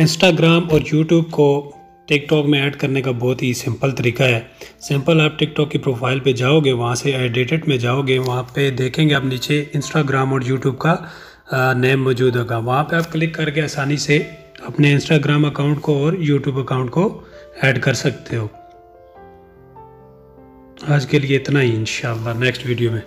Instagram और YouTube को TikTok में ऐड करने का बहुत ही सिंपल तरीका है। सिंपल आप टिकटॉक की प्रोफ़ाइल पे जाओगे, वहाँ से एडिटेड में जाओगे, वहाँ पे देखेंगे आप नीचे इंस्टाग्राम और यूट्यूब का नेम मौजूद होगा। वहाँ पे आप क्लिक करके आसानी से अपने इंस्टाग्राम अकाउंट को और यूट्यूब अकाउंट को ऐड कर सकते हो। आज के लिए इतना ही इन नेक्स्ट वीडियो में।